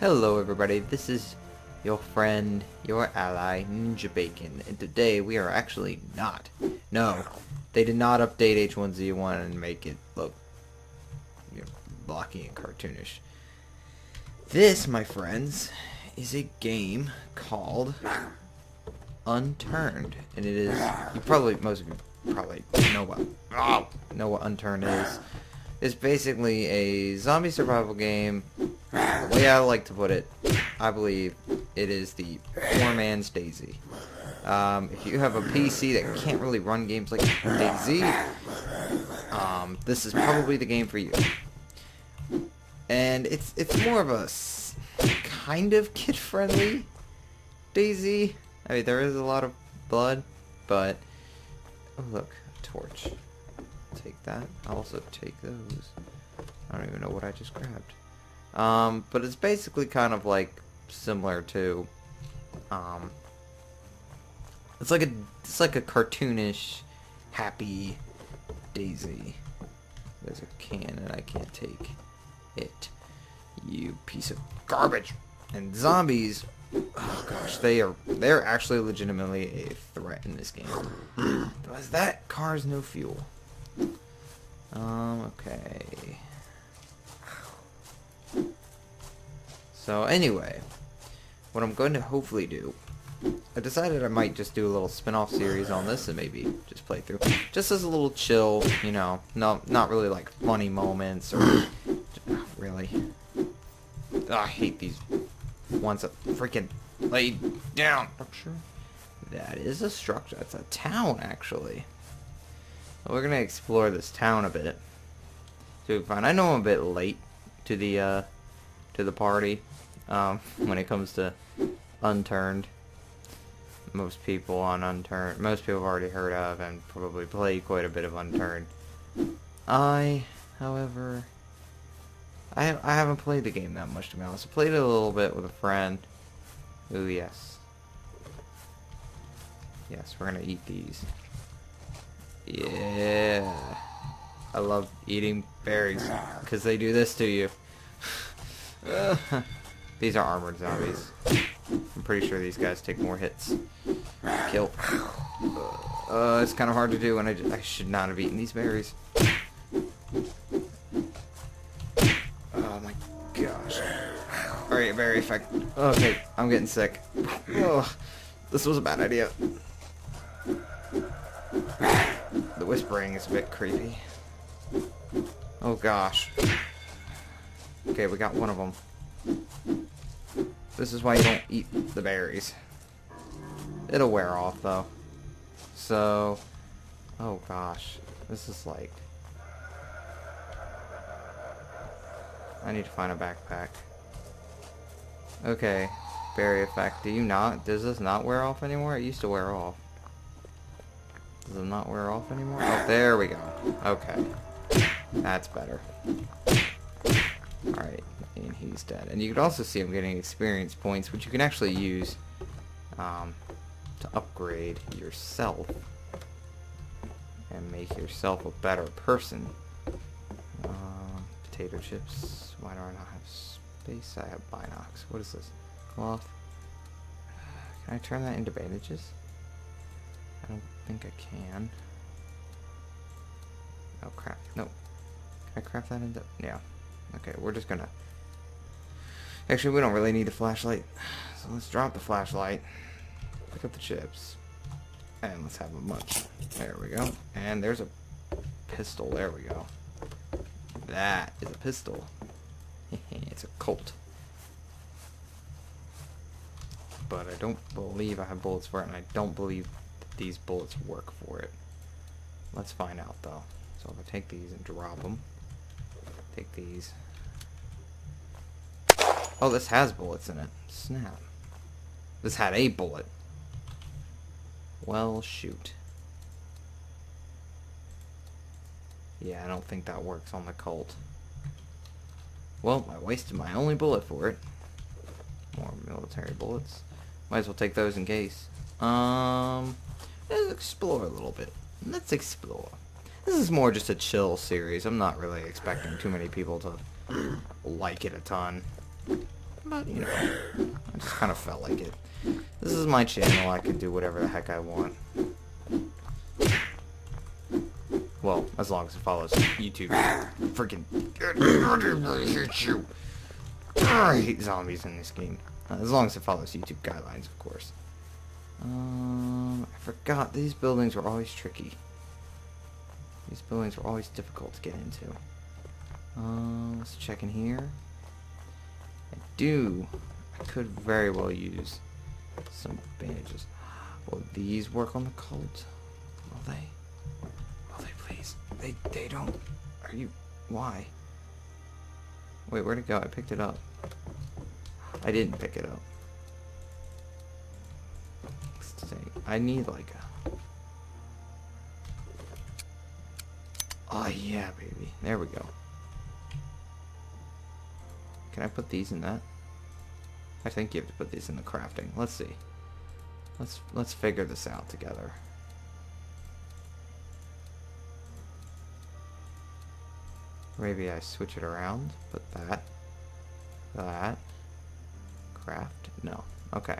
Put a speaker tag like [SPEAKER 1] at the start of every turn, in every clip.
[SPEAKER 1] Hello everybody, this is your friend, your ally, Ninja Bacon, and today we are actually not. No, they did not update H1Z1 and make it look you know, blocky and cartoonish. This, my friends, is a game called Unturned, and it is, you probably, most of you probably know what, know what Unturned is. It's basically a zombie survival game. The way I like to put it, I believe it is the poor man's DayZ. Um, if you have a PC that can't really run games like DayZ, um, this is probably the game for you. And it's it's more of a kind of kid-friendly DayZ. I mean, there is a lot of blood, but oh look, a torch take that. I'll also take those. I don't even know what I just grabbed. Um, but it's basically kind of like similar to, um, it's like a it's like a cartoonish, happy DayZ. There's a can and I can't take it. You piece of garbage. And zombies, oh gosh, they are they're actually legitimately a threat in this game. Was that car's no fuel? Um, okay. So anyway, what I'm going to hopefully do, I decided I might just do a little spin-off series on this and maybe just play through. Just as a little chill, you know, not, not really like funny moments or really. Oh, I hate these ones that freaking lay down. Structure? That is a structure. That's a town, actually. We're gonna explore this town a bit. So fine. I know I'm a bit late to the uh, to the party um, when it comes to Unturned. Most people on Unturned, most people have already heard of and probably played quite a bit of Unturned. I, however, I I haven't played the game that much to be honest. I played it a little bit with a friend. Ooh yes, yes, we're gonna eat these. Yeah. I love eating berries because they do this to you. these are armored zombies. I'm pretty sure these guys take more hits. Kill. Uh, it's kind of hard to do, and I, I should not have eaten these berries. Oh my gosh. Alright, berry effect. Okay, I'm getting sick. Oh, this was a bad idea. The whispering is a bit creepy. Oh gosh. Okay, we got one of them. This is why you don't eat the berries. It'll wear off though. So, oh gosh. This is like... I need to find a backpack. Okay, berry effect. Do you not? Does this not wear off anymore? It used to wear off. Does it not wear off anymore? Oh, there we go. Okay. That's better. Alright, and he's dead. And you can also see I'm getting experience points, which you can actually use um, to upgrade yourself and make yourself a better person. Uh, potato chips. Why do I not have space? I have binocs. What is this? Cloth. Can I turn that into bandages? I don't think I can. Oh crap. No. Can I craft that into... Yeah. Okay, we're just gonna... Actually, we don't really need a flashlight. So let's drop the flashlight. Pick up the chips. And let's have a munch. There we go. And there's a pistol. There we go. That is a pistol. it's a Colt. But I don't believe I have bullets for it, and I don't believe these bullets work for it. Let's find out, though. So if I take these and drop them, take these. Oh, this has bullets in it. Snap. This had a bullet. Well, shoot. Yeah, I don't think that works on the Colt. Well, I wasted my only bullet for it. More military bullets. Might as well take those in case. Um, let's explore a little bit. Let's explore. This is more just a chill series. I'm not really expecting too many people to like it a ton. But, you know, I just kind of felt like it. This is my channel, I can do whatever the heck I want. Well, as long as it follows YouTube. Freaking... I hate you. I hate zombies in this game. As long as it follows YouTube guidelines, of course. Um, I forgot, these buildings were always tricky. These buildings were always difficult to get into. Uh, let's check in here. I do. I could very well use some bandages. Will these work on the Colt? Will they? Will they please? They they don't. Are you? Why? Wait, where'd it go? I picked it up. I didn't pick it up. I need like a... Oh yeah, baby. There we go. Can I put these in that? I think you have to put these in the crafting. Let's see. Let's let's figure this out together. Maybe I switch it around. Put that. That. Craft. No. Okay.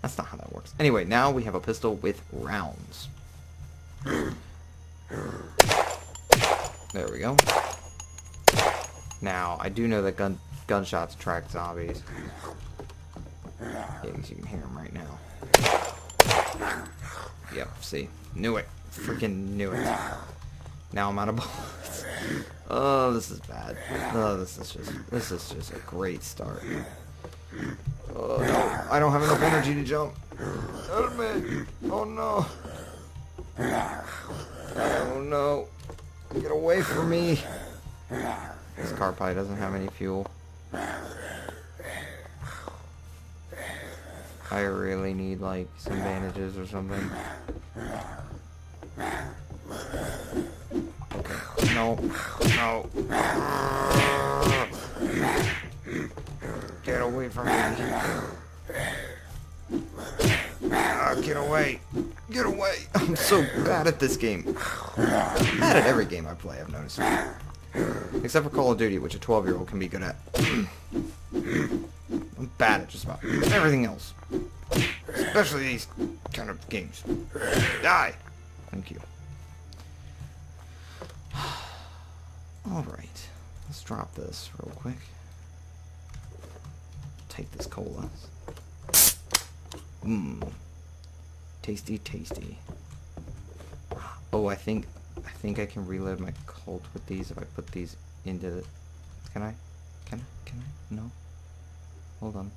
[SPEAKER 1] That's not how that works. Anyway, now we have a pistol with rounds. There we go. Now, I do know that gun gunshots attract zombies. Yeah, you can hear them right now. Yep, see? Knew it. Freaking knew it. Now I'm out of bullets. Oh, this is bad. Oh, this is just this is just a great start. Oh no, I don't have enough energy to jump. Help me! Oh no! Oh no! Get away from me! This car probably doesn't have any fuel. I really need like some bandages or something. No. No. Get away from me. Ah, get away. Get away. I'm so bad at this game. I'm bad at every game I play, I've noticed. Except for Call of Duty, which a 12-year-old can be good at. I'm bad at just about everything else. Especially these kind of games. Die! Thank you. Alright. Let's drop this real quick. Take this cola. Mmm. Tasty, tasty. Oh, I think I think I can reload my Colt with these if I put these into the... Can I? Can I? Can I? No? Hold on.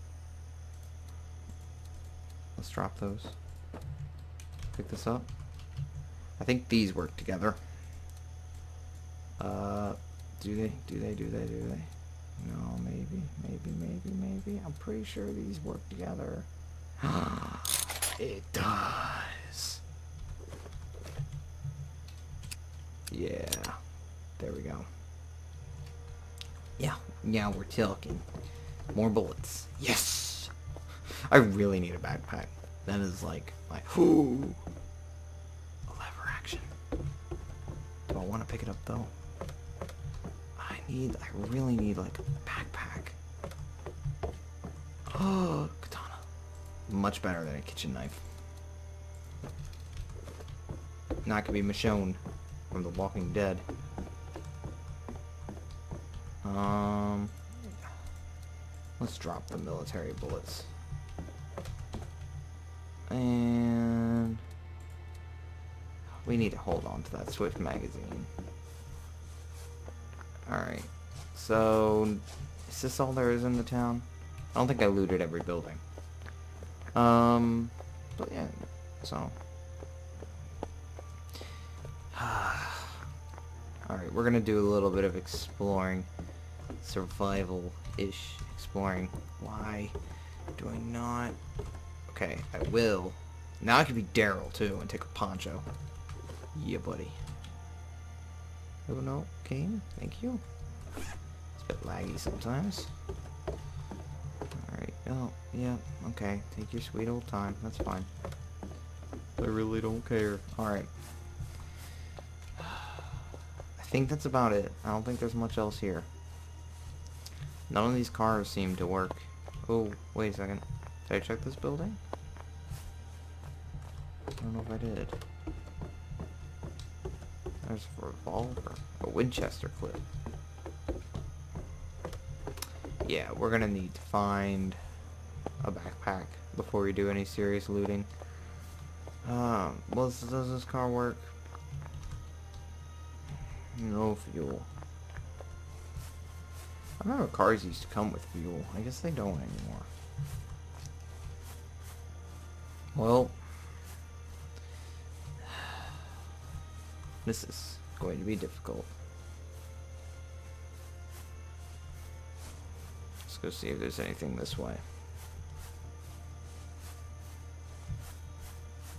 [SPEAKER 1] Let's drop those. Pick this up. I think these work together. Uh, do they? Do they? Do they? Do they? No, maybe, maybe, maybe, maybe. I'm pretty sure these work together. it does. Yeah. There we go. Yeah, yeah, we're talking. More bullets. Yes! I really need a backpack. That is like my whoo a lever action. Do I want to pick it up though? I need I really need like a backpack. Oh. Much better than a kitchen knife. Not gonna be Michonne from The Walking Dead. Um, let's drop the military bullets. And we need to hold on to that Swift magazine. Alright, so is this all there is in the town? I don't think I looted every building. Um, but yeah, so. Alright, we're gonna do a little bit of exploring survival-ish exploring. Why do I not? Okay, I will. Now I can be Daryl too and take a poncho. Yeah, buddy. Oh no, game. Thank you. It's a bit laggy sometimes. Oh, yeah, okay. Take your sweet old time. That's fine. I really don't care. Alright. I think that's about it. I don't think there's much else here. None of these cars seem to work Oh, wait a second. Did I check this building? I don't know if I did. There's a revolver. A Winchester clip. Yeah, we're gonna need to find a backpack before we do any serious looting. Um, well, does this car work? No fuel. I remember cars used to come with fuel. I guess they don't anymore. Well, this is going to be difficult. Let's go see if there's anything this way.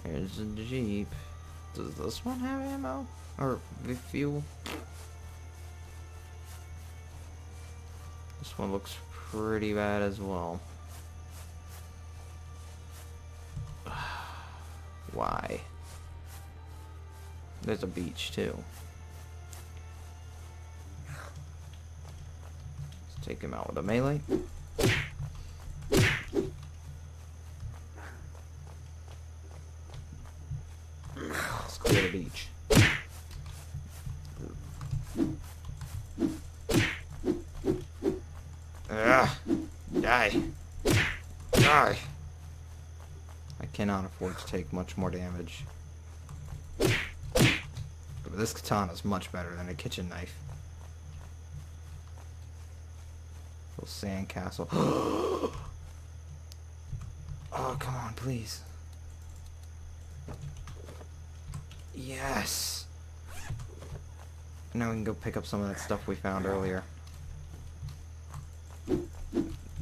[SPEAKER 1] There's a Jeep. Does this one have ammo? Or fuel? This one looks pretty bad as well. Why? There's a beach too. Let's take him out with a melee. Go to the beach. Ugh. Die. Die. I cannot afford to take much more damage. But this katana is much better than a kitchen knife. Little sandcastle. oh, come on, please. Yes. Now we can go pick up some of that stuff we found earlier.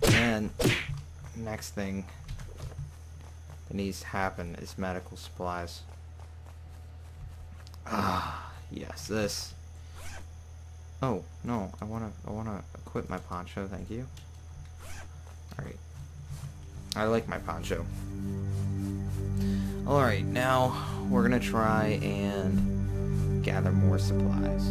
[SPEAKER 1] And next thing that needs to happen is medical supplies. Ah, yes, this. Oh, no, I wanna I wanna equip my poncho, thank you. Alright. I like my poncho. Alright, now we're gonna try and gather more supplies.